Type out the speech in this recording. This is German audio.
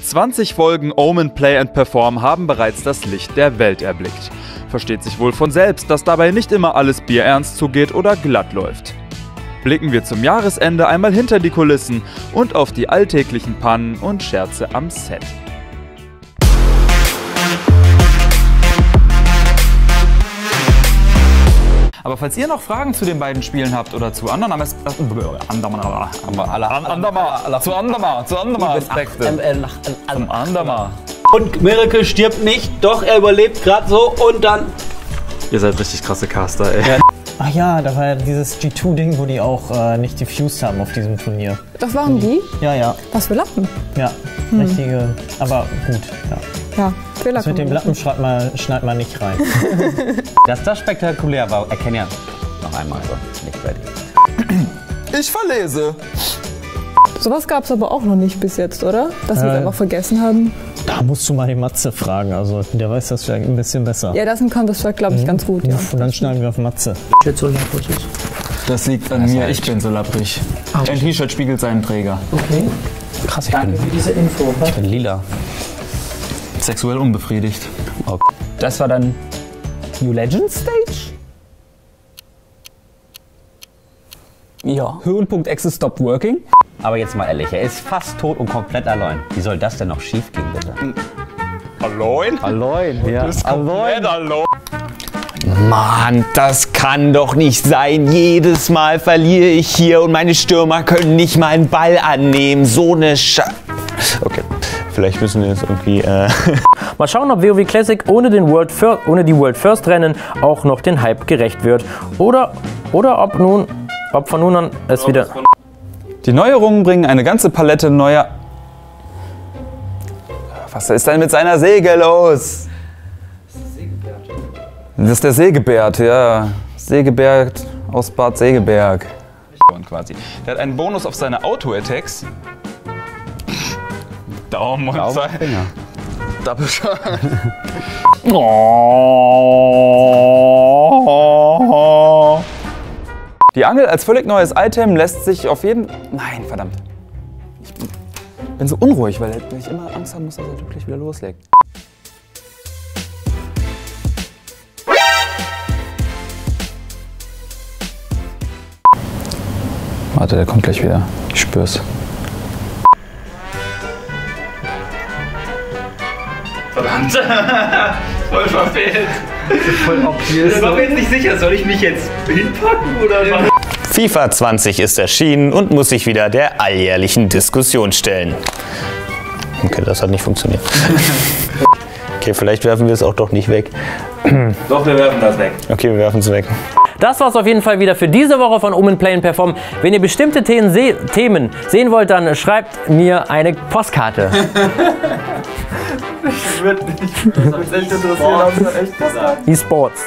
20 Folgen Omen Play and Perform haben bereits das Licht der Welt erblickt. Versteht sich wohl von selbst, dass dabei nicht immer alles bierernst zugeht oder glatt läuft. Blicken wir zum Jahresende einmal hinter die Kulissen und auf die alltäglichen Pannen und Scherze am Set. Falls ihr noch Fragen zu den beiden Spielen habt oder zu anderen Ames äh, Andama, Andama, zu Andama, zu Andama Aspekte. Zum Andama. Und Miracle stirbt nicht, doch er überlebt gerade so und dann. Ihr seid richtig krasse Caster, ey. Ach ja, da war ja dieses G2-Ding, wo die auch äh, nicht diffused haben auf diesem Turnier. Das waren die? Ja, ja, Was für Lappen? ja. Richtige, aber gut, ja. Ja, Fehler Das mit dem Lappen schreibt man, schneidet man nicht rein. Dass das spektakulär war, erkenne ja noch einmal. So, nicht fertig. Ich verlese. Sowas gab es aber auch noch nicht bis jetzt, oder? Dass wir es Äh. einfach vergessen haben. Da musst du mal den Matze fragen, also der weiß das vielleicht ein bisschen besser. Ja, das kann das glaube ich, ganz gut, ja. Und dann schneiden wir auf Matze. Das liegt an mir, ich bin so lapprig. Ein T-Shirt spiegelt seinen Träger. Krass, ich bin, diese Info. ich bin lila. Sexuell unbefriedigt. Das war dann New Legends Stage? Ja. Höhenpunkt-Exe stopped working. Aber jetzt mal ehrlich, er ist fast tot und komplett allein. Wie soll das denn noch schief gehen, bitte? Allein? Allein, ja. Allein. Allein. Mann, das kann doch nicht sein. Jedes Mal verliere ich hier und meine Stürmer können nicht mal einen Ball annehmen. So eine Scha... Okay, vielleicht müssen wir jetzt irgendwie... Äh Mal schauen, ob WoW Classic ohne, den World Fir ohne die World First Rennen auch noch den Hype gerecht wird. Oder, oder ob nun, ob von nun an es wieder. Die Neuerungen bringen eine ganze Palette neuer. Was ist denn mit seiner Säge los? Das ist der Sägebert, ja. Sägebert aus Bad Sägeberg. Quasi. Der hat einen Bonus auf seine Auto-Attacks. Daumen und Daumen Finger. Double Shot. Die Angel als völlig neues Item lässt sich auf jeden... Nein, verdammt. Ich bin, bin so unruhig, weil ich immer Angst haben muss, dass er wirklich wieder loslegt. Warte, der kommt gleich wieder. Ich spür's. Voll verfehlt. Voll obvious. Ich bin mir jetzt nicht sicher, soll ich mich jetzt hinpacken oder was? FIFA 20 ist erschienen und muss sich wieder der alljährlichen Diskussion stellen. Okay, das hat nicht funktioniert. Okay, vielleicht werfen wir es auch doch nicht weg. Doch, wir werfen das weg. Okay, wir werfen es weg. Das war's auf jeden Fall wieder für diese Woche von Omen Play and Perform. Wenn ihr bestimmte Themen, se Themen sehen wollt, dann schreibt mir eine Postkarte. Wird nicht. Das hat mich echt interessiert. Hab ich echt gesagt. E-Sports.